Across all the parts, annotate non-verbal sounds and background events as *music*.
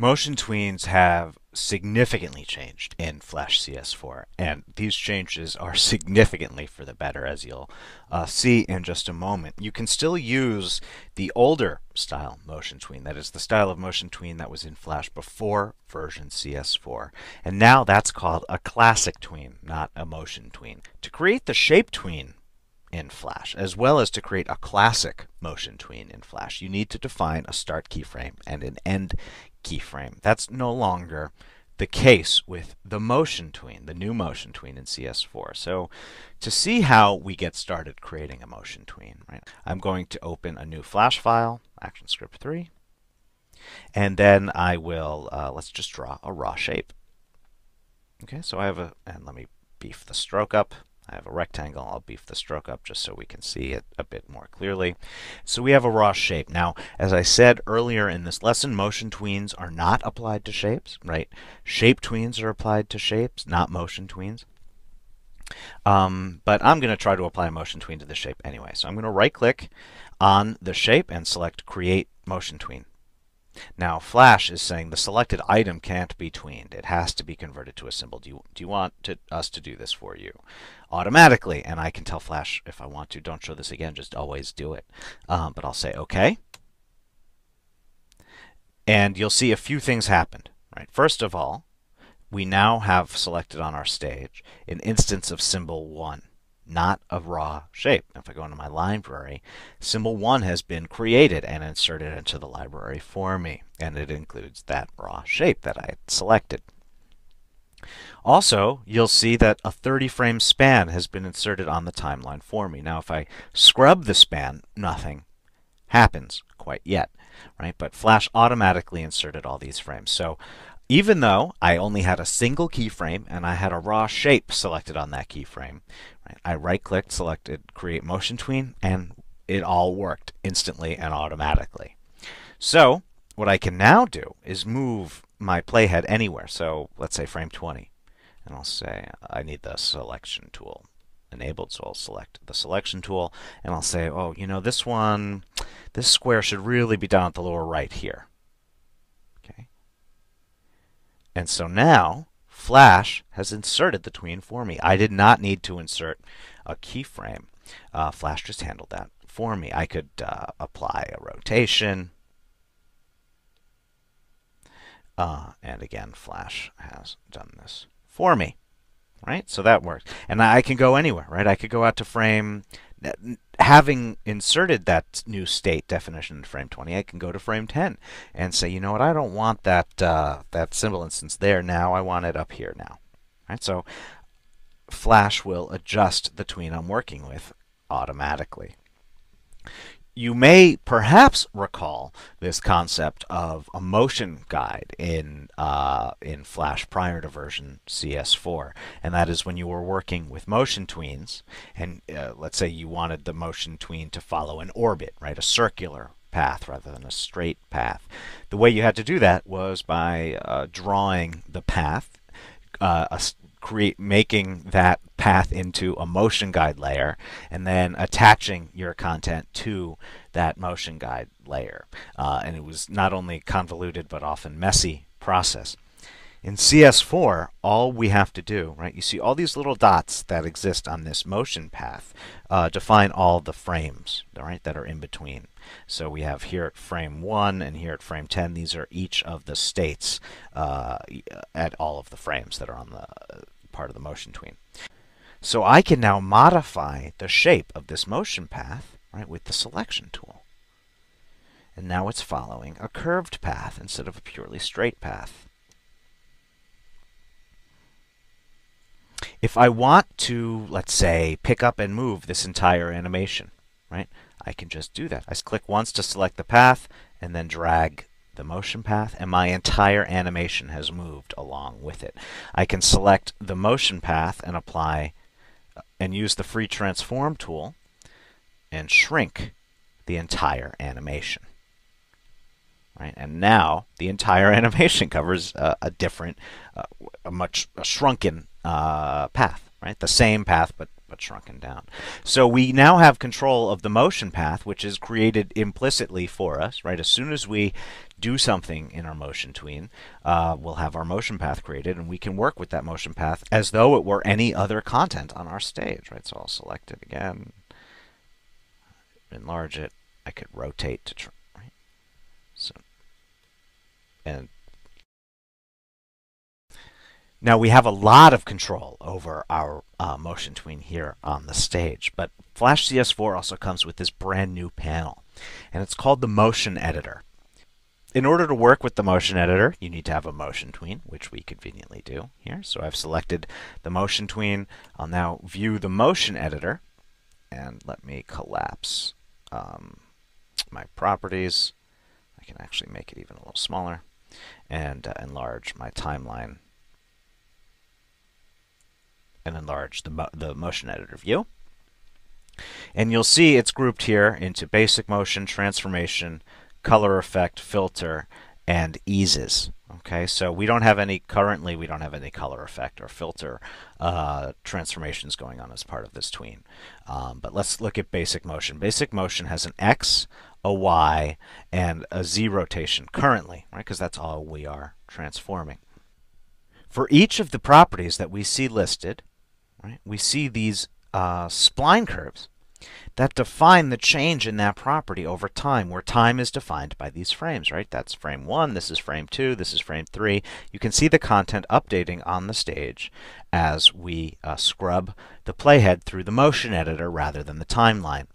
Motion tweens have significantly changed in Flash CS4, and these changes are *laughs* significantly for the better, as you'll uh, see in just a moment. You can still use the older style motion tween, that is the style of motion tween that was in Flash before version CS4, and now that's called a classic tween, not a motion tween. To create the shape tween in Flash, as well as to create a classic motion tween in Flash, you need to define a start keyframe and an end keyframe. That's no longer the case with the motion tween, the new motion tween in CS4. So to see how we get started creating a motion tween, right, I'm going to open a new Flash file, ActionScript 3, and then I will, uh, let's just draw a raw shape. Okay, so I have a, and let me beef the stroke up. I have a rectangle. I'll beef the stroke up just so we can see it a bit more clearly. So we have a raw shape. Now, as I said earlier in this lesson, motion tweens are not applied to shapes, right? Shape tweens are applied to shapes, not motion tweens. Um, but I'm going to try to apply a motion tween to the shape anyway. So I'm going to right click on the shape and select Create Motion Tween. Now, Flash is saying the selected item can't be tweened. It has to be converted to a symbol. Do you, do you want to, us to do this for you automatically? And I can tell Flash if I want to, don't show this again, just always do it. Um, but I'll say OK. And you'll see a few things happened. Right. First of all, we now have selected on our stage an instance of symbol 1 not a raw shape. If I go into my library, symbol 1 has been created and inserted into the library for me, and it includes that raw shape that I selected. Also, you'll see that a 30 frame span has been inserted on the timeline for me. Now, if I scrub the span, nothing happens quite yet, right? But Flash automatically inserted all these frames. So even though I only had a single keyframe and I had a raw shape selected on that keyframe, right, I right-clicked, selected Create Motion Tween, and it all worked instantly and automatically. So what I can now do is move my playhead anywhere. So let's say frame 20. And I'll say I need the selection tool enabled, so I'll select the selection tool, and I'll say, oh, you know, this one, this square should really be down at the lower right here. And so now Flash has inserted the tween for me. I did not need to insert a keyframe. Uh, Flash just handled that for me. I could uh, apply a rotation. Uh, and again, Flash has done this for me. Right? So that works. And I can go anywhere, right? I could go out to frame having inserted that new state definition in frame 20, I can go to frame 10 and say, you know what, I don't want that uh, that symbol instance there now. I want it up here now. Right? So Flash will adjust the tween I'm working with automatically you may perhaps recall this concept of a motion guide in uh, in Flash prior to version CS4, and that is when you were working with motion tweens, and uh, let's say you wanted the motion tween to follow an orbit, right, a circular path rather than a straight path. The way you had to do that was by uh, drawing the path, uh, a, create making that path into a motion guide layer and then attaching your content to that motion guide layer. Uh, and it was not only convoluted but often messy process. In CS4, all we have to do, right, you see all these little dots that exist on this motion path uh, define all the frames, right, that are in between. So we have here at frame 1 and here at frame 10, these are each of the states uh, at all of the frames that are on the uh, part of the motion tween. So I can now modify the shape of this motion path right, with the selection tool. And now it's following a curved path instead of a purely straight path. If I want to, let's say, pick up and move this entire animation, right, I can just do that. I click once to select the path and then drag the motion path and my entire animation has moved along with it. I can select the motion path and apply uh, and use the free transform tool and shrink the entire animation. Right? And now the entire *laughs* animation covers uh, a different, uh, a much a shrunken uh, path. Right? The same path, but but shrunken down. So we now have control of the motion path, which is created implicitly for us, right? As soon as we do something in our motion tween, uh, we'll have our motion path created, and we can work with that motion path as though it were any other content on our stage, right? So I'll select it again, enlarge it. I could rotate to, right? So, and now we have a lot of control over our uh, motion tween here on the stage, but Flash CS4 also comes with this brand new panel, and it's called the Motion Editor. In order to work with the Motion Editor, you need to have a motion tween, which we conveniently do here. So I've selected the motion tween. I'll now view the Motion Editor, and let me collapse um, my properties. I can actually make it even a little smaller and uh, enlarge my timeline and enlarge the, mo the motion editor view. And you'll see it's grouped here into basic motion, transformation, color effect, filter, and eases. Okay, so we don't have any, currently we don't have any color effect or filter uh, transformations going on as part of this tween. Um, but let's look at basic motion. Basic motion has an X, a Y, and a Z rotation currently, right, because that's all we are transforming. For each of the properties that we see listed, right, we see these uh, spline curves that define the change in that property over time, where time is defined by these frames, right? That's frame 1, this is frame 2, this is frame 3. You can see the content updating on the stage as we uh, scrub the playhead through the motion editor rather than the timeline.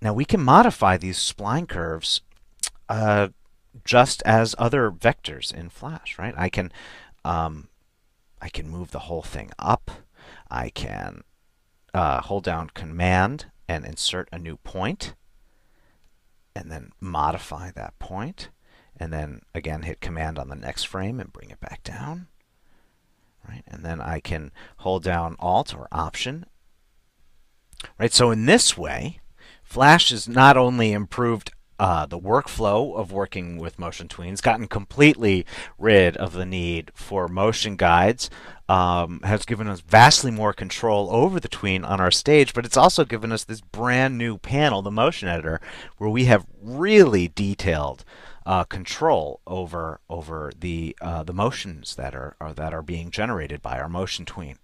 Now we can modify these spline curves uh, just as other vectors in Flash, right? I can um, I can move the whole thing up. I can uh, hold down Command and insert a new point, and then modify that point, and then again hit Command on the next frame and bring it back down. Right, and then I can hold down Alt or Option. Right, so in this way, Flash has not only improved uh, the workflow of working with motion tweens, gotten completely rid of the need for motion guides, um, has given us vastly more control over the tween on our stage, but it's also given us this brand new panel, the motion editor, where we have really detailed uh, control over over the uh, the motions that are, are that are being generated by our motion tween.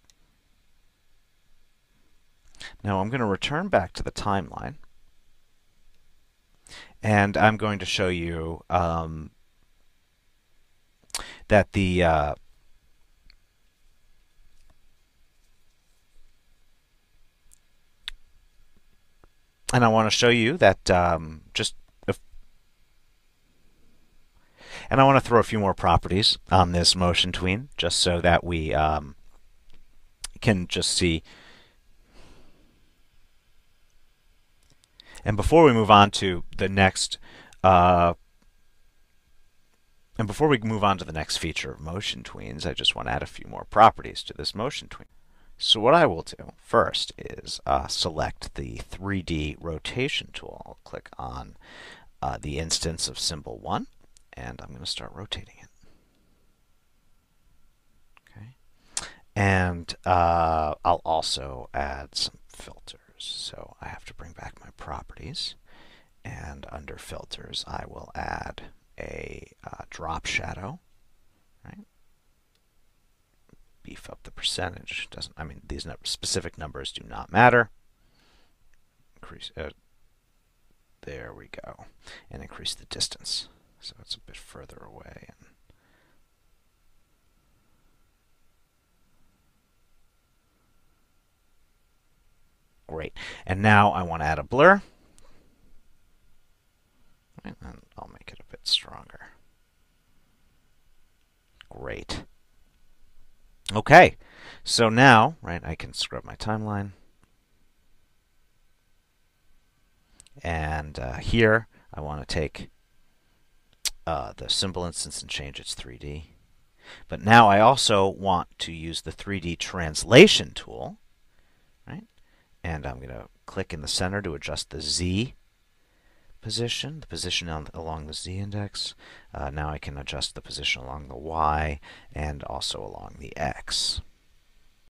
Now I'm going to return back to the timeline and I'm going to show you um, that the uh, and I want to show you that um, just if, and I want to throw a few more properties on this motion tween just so that we um, can just see And before we move on to the next, uh, and before we move on to the next feature of motion tweens, I just want to add a few more properties to this motion tween. So what I will do first is uh, select the 3D rotation tool. I'll click on uh, the instance of symbol 1, and I'm going to start rotating it. Okay, And uh, I'll also add some filters. So I have to bring back my properties. And under filters, I will add a uh, drop shadow. Right? Beef up the percentage. Doesn't I mean these specific numbers do not matter. Increase. Uh, there we go, and increase the distance. So it's a bit further away. And Great. And now I want to add a blur. And I'll make it a bit stronger. Great. Okay. So now, right, I can scrub my timeline. And uh, here, I want to take uh, the symbol instance and change its 3D. But now I also want to use the 3D translation tool and I'm going to click in the center to adjust the Z position, the position on, along the Z index. Uh, now I can adjust the position along the Y and also along the X.